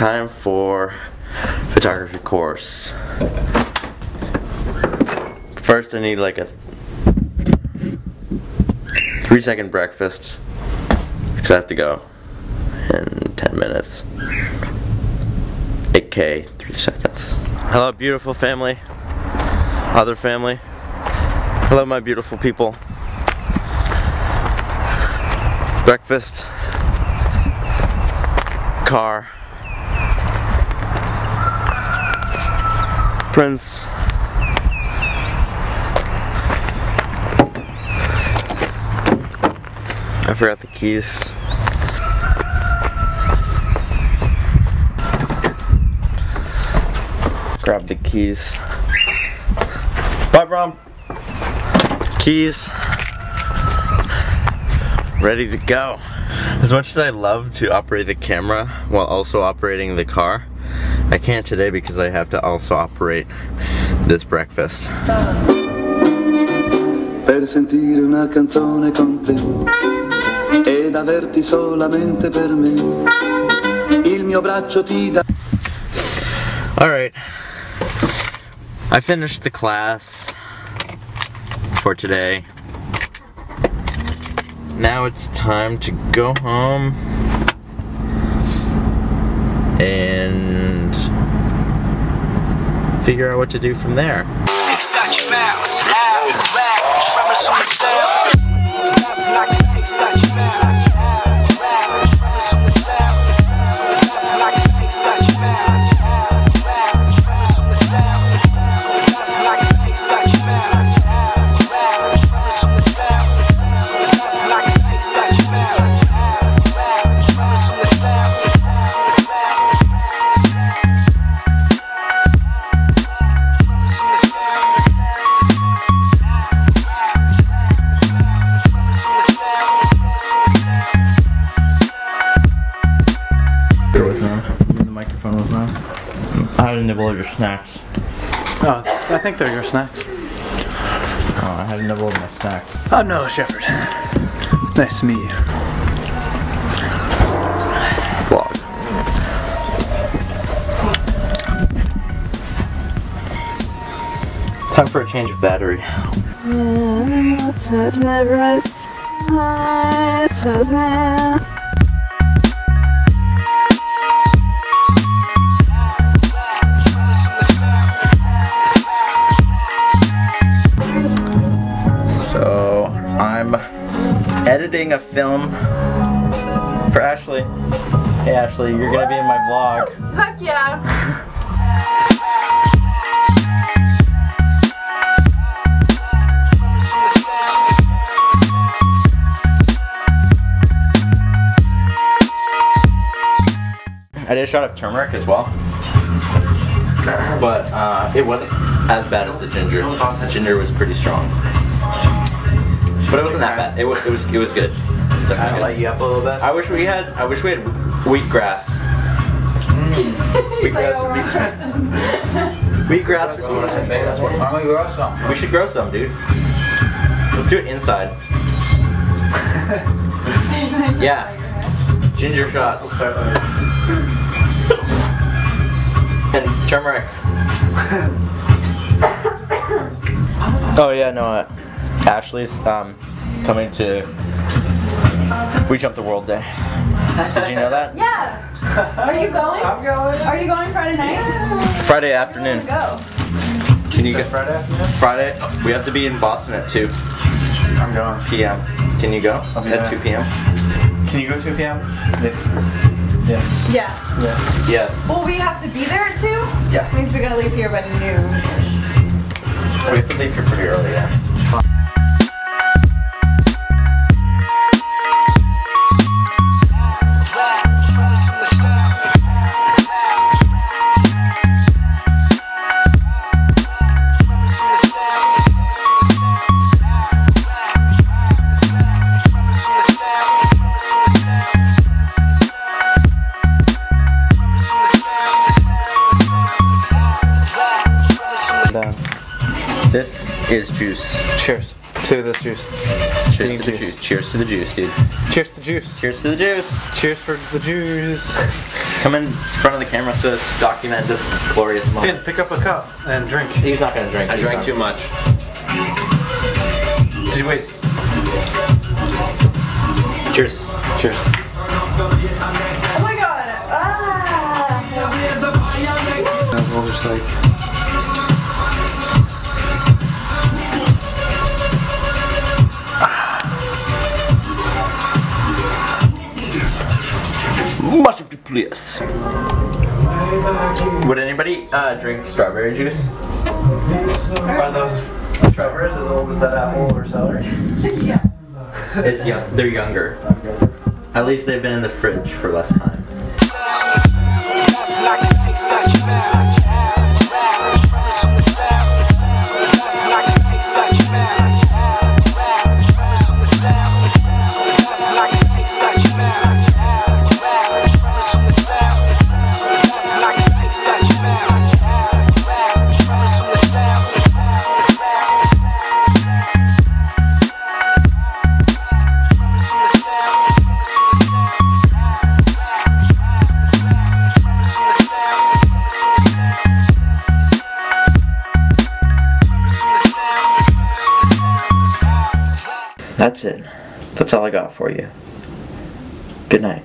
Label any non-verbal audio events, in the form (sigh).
time for photography course. First I need like a three second breakfast because I have to go in 10 minutes. 8k, three seconds. Hello beautiful family, other family. Hello my beautiful people. Breakfast, car, Prince. I forgot the keys. Grab the keys. Bye, Brom. Keys. Ready to go. As much as I love to operate the camera while also operating the car, I can't today because I have to also operate this breakfast. per sentire una canzone con te ed averti solamente per me. Il mio braccio ti dà. Alright. I finished the class for today. Now it's time to go home and figure out what to do from there. It was The microphone was on. I had a nibble of your snacks. Oh, I think they're your snacks. Oh, I had a nibble of my snacks. I'm oh, Noah Shepard. It's nice to meet you. Vlog. Time for a change of battery. So I'm editing a film for Ashley. Hey Ashley, you're gonna be in my vlog. (laughs) Heck yeah. I did a shot of turmeric as well, but uh, it wasn't as bad as the ginger. The ginger was pretty strong, but it wasn't that bad. It was it was it was good. It's definitely good. light you up a little bit. I wish we had I wish we had wheatgrass. (laughs) (laughs) Wheatgrass would be sweet. Wheatgrass would be sweet. Why don't we grow some? We should grow some, dude. Let's do it inside. (laughs) Yeah. Ginger shots. And turmeric. oh yeah, no. Uh, Ashley's um, coming to We Jump the World Day. Did you know that? (laughs) Yeah. Are you going? I'm going. Are you going Friday night? Friday afternoon. Go. Can you go? Friday afternoon? Friday. We have to be in Boston at 2 I'm going. p.m. Can you go? I'll be At there. 2 p.m. Can you go 2 p.m.? Yes. Yes. Yeah. Yes. Yes. Well, we have to be there at 2? Yeah. Means we gotta leave here by noon. We have to leave here pretty early, yeah. This is juice. Cheers to this juice. Cheers Green to the juice. juice. Cheers to the juice, dude. Cheers to the juice. Cheers to the juice. Cheers for the juice. Come in front of the camera so let's document this glorious Finn, moment. pick up a cup and drink. He's not gonna drink. I He's drank not. too much. Dude, wait. Cheers. Cheers. Oh my god. Ah. And we'll just like. Please. Would anybody uh, drink strawberry juice? Are those strawberries as old as that apple or celery? (laughs) yeah. It's young. They're younger. At least they've been in the fridge for less time. That's it. That's all I got for you. Good night.